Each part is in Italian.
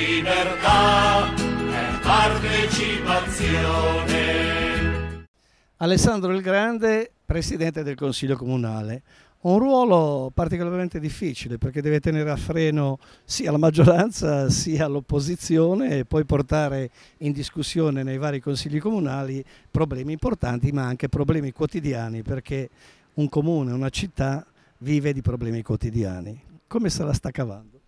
libertà è partecipazione. Alessandro il Grande, Presidente del Consiglio Comunale. Un ruolo particolarmente difficile perché deve tenere a freno sia la maggioranza sia l'opposizione e poi portare in discussione nei vari consigli comunali problemi importanti ma anche problemi quotidiani perché un comune, una città vive di problemi quotidiani. Come se la sta cavando?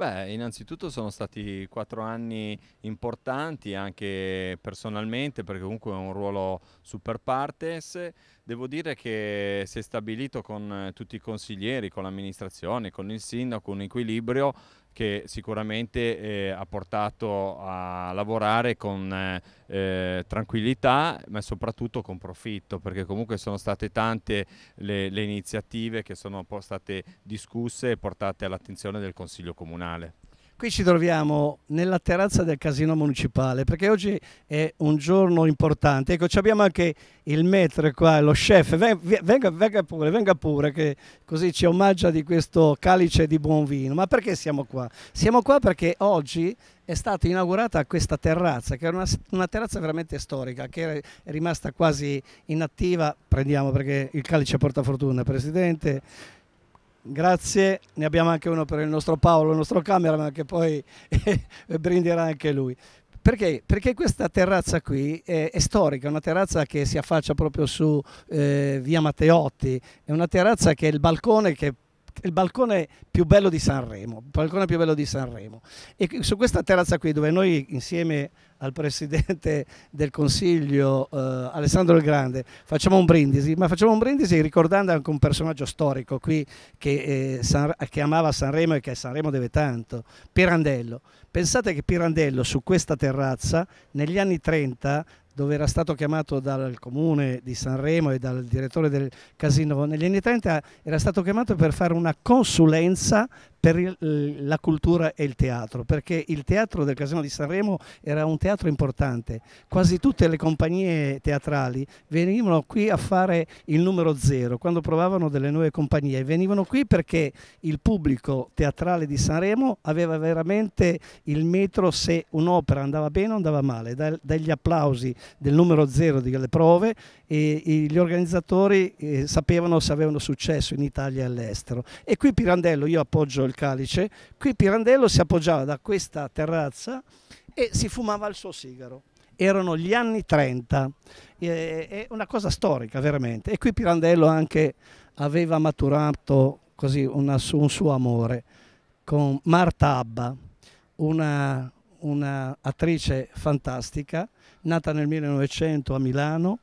Beh, innanzitutto sono stati quattro anni importanti anche personalmente perché comunque è un ruolo super partes. Devo dire che si è stabilito con tutti i consiglieri, con l'amministrazione, con il sindaco un equilibrio che sicuramente eh, ha portato a lavorare con eh, tranquillità ma soprattutto con profitto perché comunque sono state tante le, le iniziative che sono state discusse e portate all'attenzione del Consiglio Comunale. Qui ci troviamo nella terrazza del casino municipale perché oggi è un giorno importante. Ecco, abbiamo anche il maître qua, lo chef. Venga, venga pure, venga pure, che così ci omaggia di questo calice di buon vino. Ma perché siamo qua? Siamo qua perché oggi è stata inaugurata questa terrazza, che era una, una terrazza veramente storica, che è rimasta quasi inattiva. Prendiamo perché il calice porta fortuna, Presidente Grazie, ne abbiamo anche uno per il nostro Paolo, il nostro cameraman che poi brinderà anche lui. Perché? Perché questa terrazza qui è, è, storica, è una terrazza che si affaccia proprio su eh, via Matteotti, è una terrazza che è il balcone che il balcone più bello di Sanremo, il balcone più bello di Sanremo. E su questa terrazza qui dove noi insieme al Presidente del Consiglio eh, Alessandro il Grande facciamo un brindisi, ma facciamo un brindisi ricordando anche un personaggio storico qui che, eh, San, che amava Sanremo e che Sanremo deve tanto, Pirandello. Pensate che Pirandello su questa terrazza negli anni 30 dove era stato chiamato dal comune di Sanremo e dal direttore del casino negli anni 30, era stato chiamato per fare una consulenza per il, la cultura e il teatro, perché il teatro del Casino di Sanremo era un teatro importante. Quasi tutte le compagnie teatrali venivano qui a fare il numero zero, quando provavano delle nuove compagnie. Venivano qui perché il pubblico teatrale di Sanremo aveva veramente il metro se un'opera andava bene o andava male, da, dagli applausi del numero zero delle prove e, e gli organizzatori eh, sapevano se avevano successo in Italia e all'estero. E qui Pirandello, io appoggio il calice, qui Pirandello si appoggiava da questa terrazza e si fumava il suo sigaro. Erano gli anni 30, è una cosa storica veramente. E qui Pirandello anche aveva maturato così una, un suo amore con Marta Abba, una, una attrice fantastica, nata nel 1900 a Milano,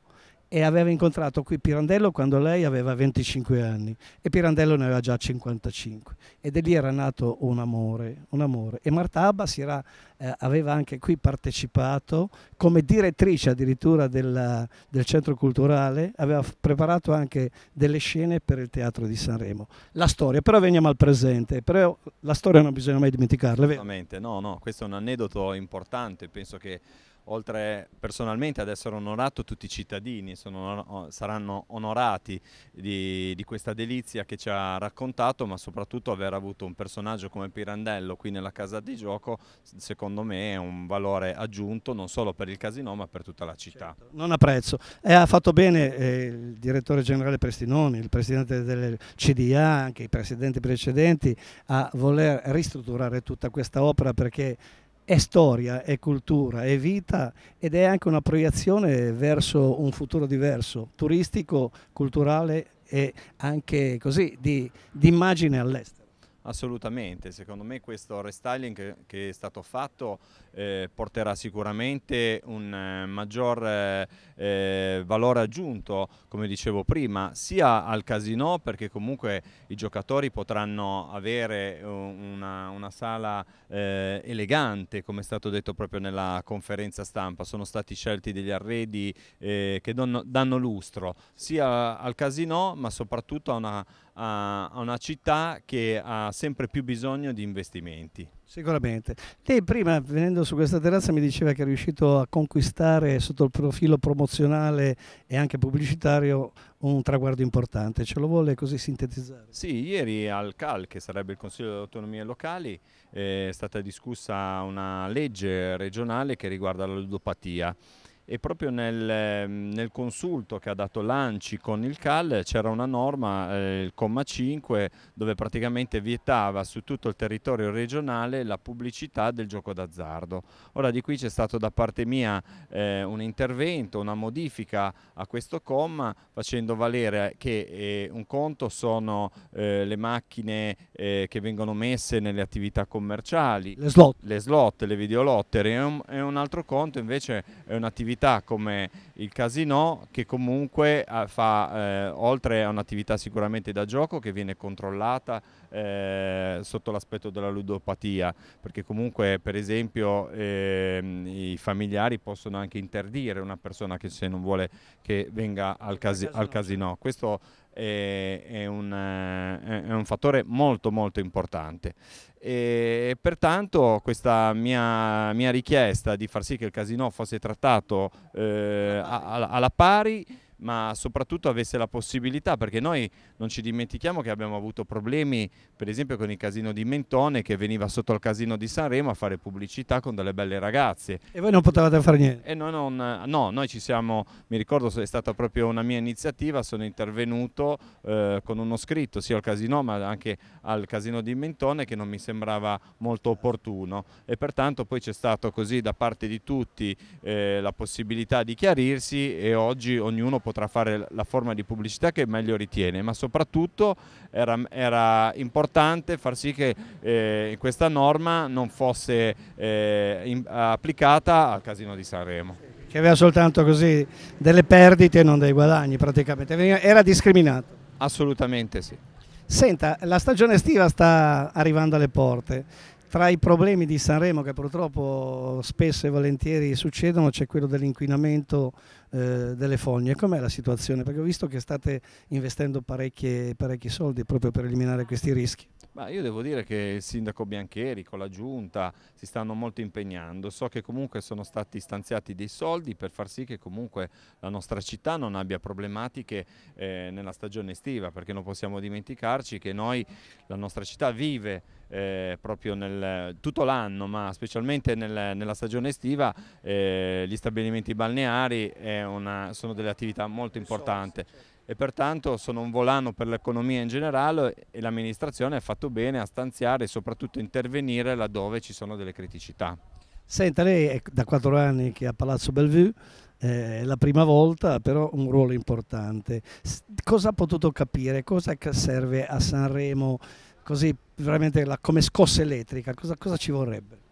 e aveva incontrato qui Pirandello quando lei aveva 25 anni e Pirandello ne aveva già 55 ed è lì era nato un amore, un amore. e Marta Abbas era, eh, aveva anche qui partecipato come direttrice addirittura del, del, centro culturale, aveva preparato anche delle scene per il teatro di Sanremo. La storia, però veniamo al presente, però la storia non bisogna mai dimenticarla. Esattamente, no, no, questo è un aneddoto importante, penso che oltre personalmente ad essere onorato tutti i cittadini sono, saranno onorati di, di, questa delizia che ci ha raccontato ma soprattutto aver avuto un personaggio come Pirandello qui nella casa di gioco secondo me è un valore aggiunto non solo per il casino ma per tutta la città. Certo, non ha prezzo e ha fatto bene eh, il direttore generale Prestinoni, il presidente del CDA, anche i presidenti precedenti a voler ristrutturare tutta questa opera perché è storia, è cultura, è vita ed è anche una proiezione verso un futuro diverso, turistico, culturale e anche così di, di immagine all'estero. Assolutamente, secondo me questo restyling che, che è stato fatto eh, porterà sicuramente un eh, maggior eh, eh, valore aggiunto, come dicevo prima, sia al casino perché comunque i giocatori potranno avere una, una sala eh, elegante, come è stato detto proprio nella conferenza stampa, sono stati scelti degli arredi eh, che danno, danno lustro sia al casino ma soprattutto a una a, a una città che ha sempre più bisogno di investimenti. Sicuramente. Lei prima, venendo su questa terrazza, mi diceva che è riuscito a conquistare sotto il profilo promozionale e anche pubblicitario un traguardo importante. Ce lo vuole così sintetizzare? Sì, ieri al CAL, che sarebbe il Consiglio delle Autonomie Locali, è stata discussa una legge regionale che riguarda la ludopatia e proprio nel, ehm, nel, consulto che ha dato l'ANCI con il CAL c'era una norma, eh, il comma 5, dove praticamente vietava su tutto il territorio regionale la pubblicità del gioco d'azzardo. Ora di qui c'è stato da parte mia eh, un intervento, una modifica a questo comma facendo valere che eh, un conto sono eh, le macchine eh, che vengono messe nelle attività commerciali, le slot, le, slot, le videolottere e un, e un altro conto invece è un'attività un'attività come il casino che comunque eh, fa, eh, oltre a un'attività sicuramente da gioco che viene controllata eh, sotto l'aspetto della ludopatia, perché comunque per esempio eh, i familiari possono anche interdire una persona che se non vuole che venga al, casi al casino. Questo è, è, un, è un fattore molto molto importante. E pertanto questa mia, mia, richiesta di far sì che il casino fosse trattato eh, alla pari ma soprattutto avesse la possibilità, perché noi non ci dimentichiamo che abbiamo avuto problemi, per esempio con il casino di Mentone che veniva sotto il casino di Sanremo a fare pubblicità con delle belle ragazze. E voi non potevate fare niente? E noi non, no, noi ci siamo, mi ricordo è stata proprio una mia iniziativa, sono intervenuto eh, con uno scritto sia al casino ma anche al casino di Mentone che non mi sembrava molto opportuno e pertanto poi c'è stato così da parte di tutti eh, la possibilità di chiarirsi e oggi ognuno potrà fare la forma di pubblicità che meglio ritiene, ma soprattutto era, era importante far sì che eh, questa norma non fosse eh, in, applicata al Casino di Sanremo. Che aveva soltanto così delle perdite e non dei guadagni praticamente, era discriminato. Assolutamente sì. Senta, la stagione estiva sta arrivando alle porte. Tra i problemi di Sanremo che purtroppo spesso e volentieri succedono c'è quello dell'inquinamento eh, delle fogne. Com'è la situazione? Perché ho visto che state investendo parecchi soldi proprio per eliminare questi rischi. Bah, io devo dire che il sindaco Biancheri con la giunta si stanno molto impegnando, so che comunque sono stati stanziati dei soldi per far sì che comunque la nostra città non abbia problematiche eh, nella stagione estiva, perché non possiamo dimenticarci che noi, la nostra città vive eh, proprio nel, tutto l'anno, ma specialmente nel, nella stagione estiva, eh, gli stabilimenti balneari una, sono delle attività molto importanti e pertanto sono un volano per l'economia in generale e l'amministrazione ha fatto bene a stanziare e soprattutto intervenire laddove ci sono delle criticità. Senta, lei è da quattro anni che è a Palazzo Bellevue, è la prima volta, però un ruolo importante. Cosa ha potuto capire? Cosa serve a Sanremo così veramente la, come scossa elettrica? Cosa, cosa ci vorrebbe?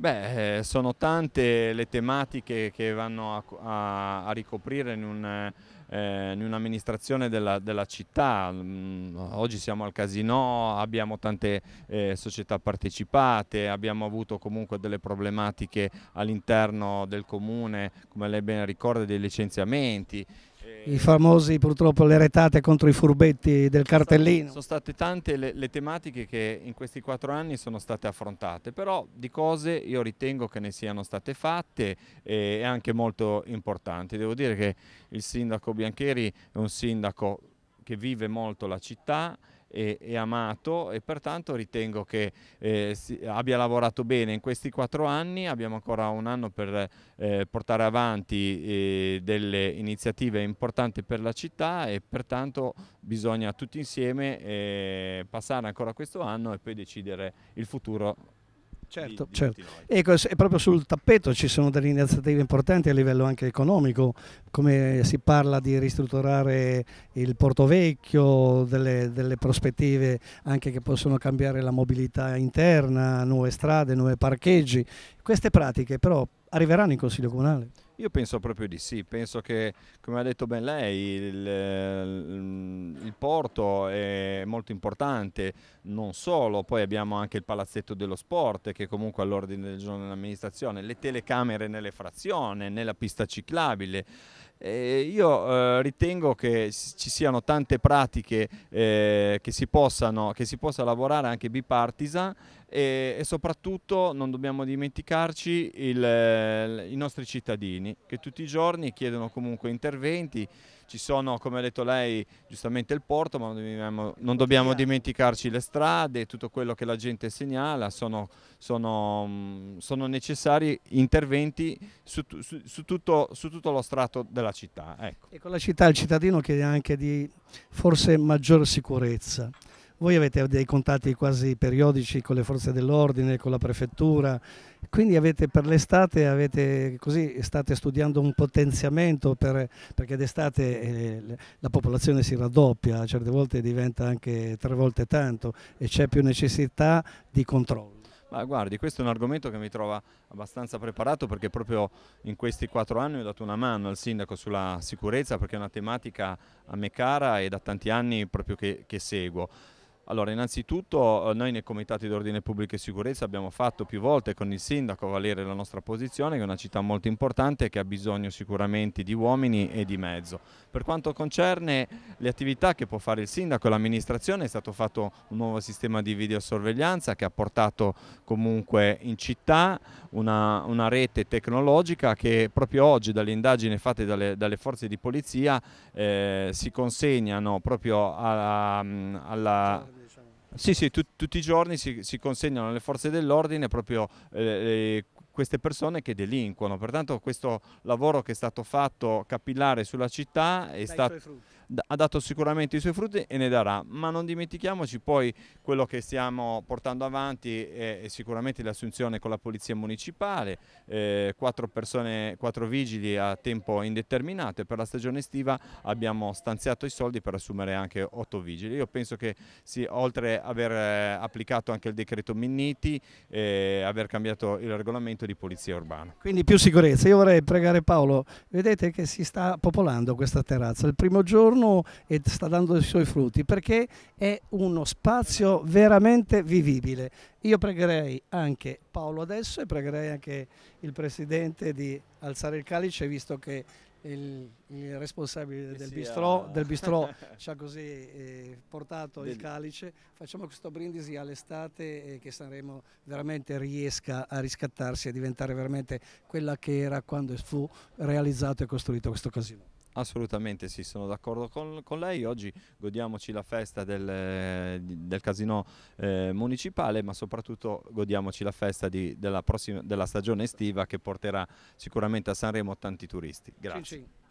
Beh, eh, sono tante le tematiche che vanno a, a, a ricoprire in un eh, in un'amministrazione della, della, città, mm, oggi siamo al casino, abbiamo tante eh, società partecipate, abbiamo avuto comunque delle problematiche all'interno del comune, come lei ben ricorda, dei licenziamenti, i famosi purtroppo le retate contro i furbetti del cartellino. Sono state tante le, le, tematiche che in questi quattro anni sono state affrontate, però di cose io ritengo che ne siano state fatte e anche molto importanti. Devo dire che il sindaco Biancheri è un sindaco che vive molto la città e, e amato e pertanto ritengo che eh, si, abbia lavorato bene in questi quattro anni, abbiamo ancora un anno per eh, portare avanti eh, delle iniziative importanti per la città e pertanto bisogna tutti insieme eh, passare ancora questo anno e poi decidere il futuro Certo, di, certo. Ecco, e proprio sul tappeto ci sono delle iniziative importanti a livello anche economico, come si parla di ristrutturare il Porto Vecchio, delle, delle prospettive anche che possono cambiare la mobilità interna, nuove strade, nuovi parcheggi. Queste pratiche però arriveranno in Consiglio Comunale? Io penso proprio di sì, penso che come ha detto ben lei il, il, porto è molto importante, non solo, poi abbiamo anche il palazzetto dello sport che comunque all'ordine del giorno dell'amministrazione, le telecamere nelle frazioni, nella pista ciclabile. Eh, io eh, ritengo che ci siano tante pratiche eh, che, si possano, che si possa lavorare anche bipartisan e, e soprattutto non dobbiamo dimenticarci il, i nostri cittadini che tutti i giorni chiedono comunque interventi ci sono, come ha detto lei, giustamente il porto, ma non dobbiamo, non dobbiamo dimenticarci le strade, tutto quello che la gente segnala, sono, sono, sono necessari interventi su, su, su, tutto, su, tutto, lo strato della città. Ecco. E con la città il cittadino chiede anche di forse maggior sicurezza. Voi avete dei contatti quasi periodici con le forze dell'ordine, con la prefettura, quindi avete per l'estate avete, così, state studiando un potenziamento per, perché d'estate eh, la popolazione si raddoppia, certe volte diventa anche tre volte tanto e c'è più necessità di controllo. Ma guardi, questo è un argomento che mi trova abbastanza preparato perché proprio in questi quattro anni ho dato una mano al sindaco sulla sicurezza perché è una tematica a me cara e da tanti anni proprio che, che seguo. Allora, innanzitutto eh, noi nei comitati d'ordine pubblico e sicurezza abbiamo fatto più volte con il sindaco valere la nostra posizione, che è una città molto importante che ha bisogno sicuramente di uomini e di mezzo. Per quanto concerne le attività che può fare il sindaco e l'amministrazione, è stato fatto un nuovo sistema di videosorveglianza che ha portato comunque in città una, una rete tecnologica che proprio oggi dalle indagini fatte dalle, dalle forze di polizia eh, si consegnano proprio alla, alla sì, sì, tu, tutti i giorni si, si, consegnano alle forze dell'ordine proprio eh, queste persone che delinquono, pertanto questo lavoro che è stato fatto capillare sulla città è stato ha dato sicuramente i suoi frutti e ne darà, ma non dimentichiamoci poi quello che stiamo portando avanti è, sicuramente l'assunzione con la Polizia Municipale, eh, quattro, persone, quattro vigili a tempo indeterminato e per la stagione estiva abbiamo stanziato i soldi per assumere anche otto vigili. Io penso che sì, oltre ad aver eh, applicato anche il decreto Minniti, eh, aver cambiato il regolamento di polizia urbana. Quindi più sicurezza. Io vorrei pregare Paolo, vedete che si sta popolando questa terrazza. Il primo giorno giorno e sta dando i suoi frutti perché è uno spazio veramente vivibile. Io pregherei anche Paolo adesso e pregherei anche il Presidente di alzare il calice visto che il, il, responsabile del bistrò, del bistrò ci ha così eh, portato del... il calice. Facciamo questo brindisi all'estate e che Sanremo veramente riesca a riscattarsi e diventare veramente quella che era quando fu realizzato e costruito questo casino. Assolutamente sì, sono d'accordo con, con, lei. Oggi godiamoci la festa del, del casino eh, municipale, ma soprattutto godiamoci la festa di, della, prossima, della stagione estiva che porterà sicuramente a Sanremo tanti turisti. Grazie. watching.